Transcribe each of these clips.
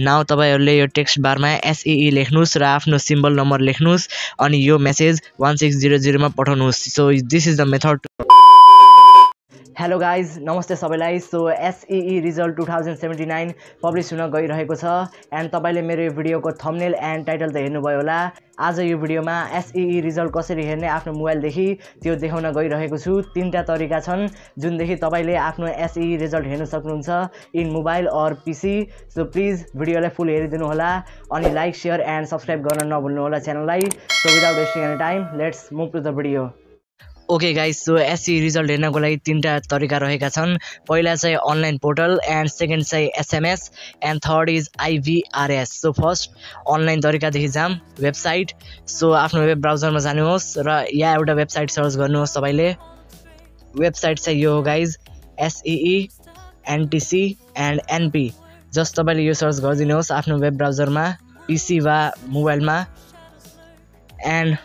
Now तपाईँहरूले यो text बारमा एसइई लेख्नुहोस् र आफ्नो सिम्बल नम्बर लेख्नुहोस् अनि यो मेसेज वान सिक्स जिरो जिरोमा पठाउनुहोस्। So this is the method hello guys नमस्ते सबैलाई। So SEE result two thousand seventy nine publish हुन गइरहेको छ। एन्ड तपाईँले मेरो यो भिडियोको थम्नेल एन्ड टाइटल त हेर्नुभयो होला। आज यो भिडियोमा एसइई रिजल्ट कसरी हेर्ने आफ्नो मोबाइलदेखि त्यो देखाउन गइरहेको छु। तिनवटा तरिका छन् जुनदेखि तपाईँले आफ्नो एसइई रिजल्ट हेर्न सक्नुहुन्छ in mobile or PC so please भिडियोलाई फुल हेरिदिनु होला। अनि लाइक सेयर एन्ड सब्सक्राइब गर्न नभुल्नु होला च्यानललाई। So without wasting any time let's move to the video okay guys so SEE result हेर्नको लागि तिनवटा तरिका रहेका छन् पहिला चाहिँ अनलाइन पोर्टल एन्ड सेकेन्ड चाहिँ SMS and third is IVRS so first online तरिकादेखि जाम वेबसाइट सो आफ्नो वेब ब्राउजरमा जानुहोस् र यहाँ एउटा वेबसाइट सर्च गर्नुहोस् तपाईँले वेबसाइट चाहिँ यो हो guys SEE NTC and NP just तपाईँले यो सर्च गरिदिनुहोस् आफ्नो वेब ब्राउजरमा पिसी वा मोबाइलमा and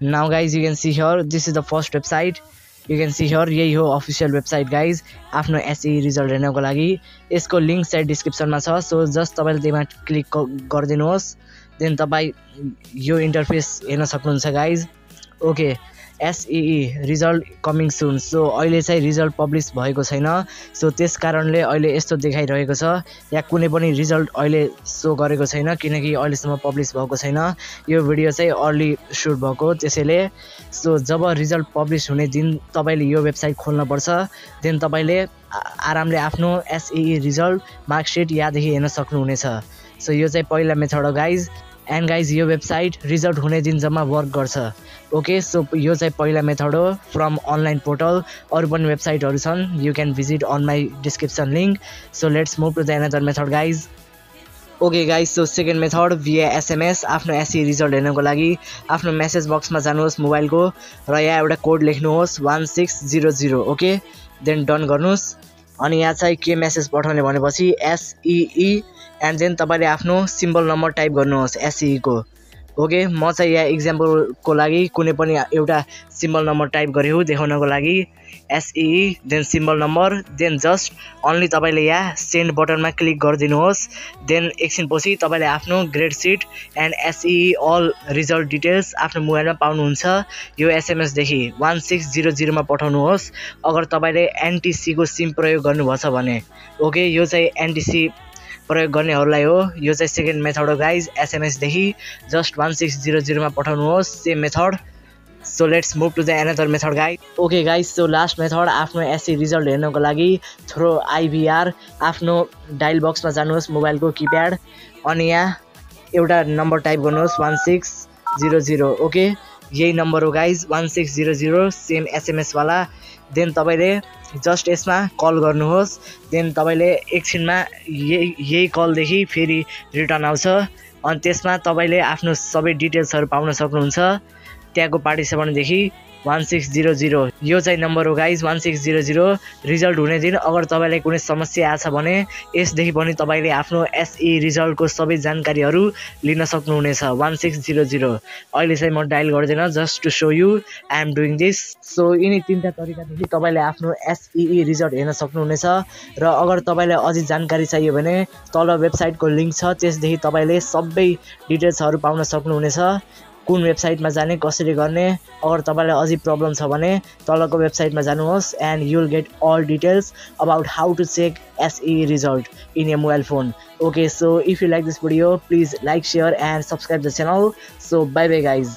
now guys you can see here this is the first website. You can see here यही हो अफिसियल वेबसाइट गाइज आफ्नो एसई रिजल्ट हेर्नको लागि यसको लिङ्क चाहिँ डिस्क्रिप्सनमा छ सो जस्ट तपाईँले त्यहीमा क्लिक गरिदिनुहोस् देन तपाईँ यो इन्टरफेस हेर्न सक्नुहुन्छ guys okay SEE result coming soon. So अहिले चाहिँ रिजल्ट पब्लिस भएको छैन। सो त्यस कारणले अहिले यस्तो देखाइरहेको छ। या कुनै पनि रिजल्ट अहिले सो गरेको छैन किनकि अहिलेसम्म पब्लिस भएको छैन। यो भिडियो चाहिँ अर्ली सुट भएको त्यसैले। सो जब रिजल्ट पब्लिस हुने दिन तपाईँले यो वेबसाइट खोल्नुपर्छ। देन तपाईँले आरामले आफ्नो एसइई रिजल्ट मार्कसिट यहाँदेखि हेर्न सक्नुहुनेछ। सो यो चाहिँ पहिला मेथड हो गाइज एन्ड गाइज यो वेबसाइट रिजल्ट हुने दिन जम्मा वर्क गर्छ। ओके सो यो चाहिँ पहिला मेथड हो फ्रम अनलाइन पोर्टल अरू पनि वेबसाइटहरू छन् you can visit on my description link so let's move to the another method guys okay guys so second method via SMS आफ्नो एससी रिजल्ट हेर्नको लागि। आफ्नो मेसेज बक्समा जानुहोस् मोबाइलको र यहाँ एउटा कोड लेख्नुहोस् one six zero zero okay then done गर्नुहोस्। अनि यहाँ चाहिँ के मेसेज पठाउने भनेपछि एसइई एन्ड देन तपाईँले आफ्नो सिम्बल नम्बर टाइप गर्नुहोस् एसइईको ओके म चाहिँ यहाँ इक्जाम्पलको लागि कुनै पनि एउटा सिम्बल नम्बर टाइप गरेँ देखाउनको लागि। SEE then symbol number then just only तपाईँले यहाँ सेन्ड बटनमा क्लिक गरिदिनुहोस्। देन एकछिनपछि तपाईँले आफ्नो grade sheet and SEE all result details आफ्नो मोबाइलमा पाउनुहुन्छ। यो एसएमएसदेखि वान सिक्स जिरो जिरोमा पठाउनुहोस्। अगर तपाईँले एनटिसीको सिम प्रयोग गर्नुभएको छ भने ओके यो चाहिँ एनटिसी प्रयोग गर्नेहरूलाई हो। यो चाहिँ सेकेन्ड मेथड हो गाइज एसएमएसदेखि जस्ट वान सिक्स जिरो जिरोमा पठाउनुहोस् same method so let's move to the another method guide okay guys so last method आफ्नो एससी रिजल्ट हेर्नको लागि थ्रो आइभिआर आफ्नो डायल बक्समा जानुहोस् मोबाइलको किप्याड अनि यहाँ एउटा नम्बर टाइप गर्नुहोस् one six zero zero okay यही नम्बर हो guys one six zero zero same एसएमएसवाला then तपाईँले जस्ट यसमा कल गर्नुहोस् देन तपाईँले एकछिनमा यही यही कलदेखि फेरि रिटर्न आउँछ। अनि त्यसमा तपाईँले आफ्नो सबै डिटेल्सहरू पाउन सक्नुहुन्छ। त्यहाँको पार्टिसिपेन्टदेखि वान सिक्स जिरो जिरो। यो चाहिँ नम्बर हो guys one six zero zero. Result हुने दिन अगर तपाईँलाई कुनै समस्या छ भने यसदेखि पनि तपाईँले आफ्नो एसई रिजल्टको सबै जानकारीहरू लिन सक्नुहुनेछ वान सिक्स जिरो जिरो। अहिले चाहिँ म डायल गर्दैन just to so you I am doing this so यिनी तिनवटा तरिकादेखि तपाईँले आफ्नो एसई रिजल्ट हेर्न सक्नुहुनेछ र अगर तपाईँलाई अझै जानकारी चाहियो भने तल वेबसाइटको लिङ्क छ त्यसदेखि तपाईँले सबै डिटेल्सहरू पाउन सक्नुहुनेछ। कुन वेबसाइटमा जाने कसरी गर्ने अगर तपाईँलाई अझै प्रब्लम छ भने तलको वेबसाइटमा जानुहोस् and you'll get all details about how to check SEE result in your mobile phone okay so if you like this video please like share and subscribe the channel so bye bye guys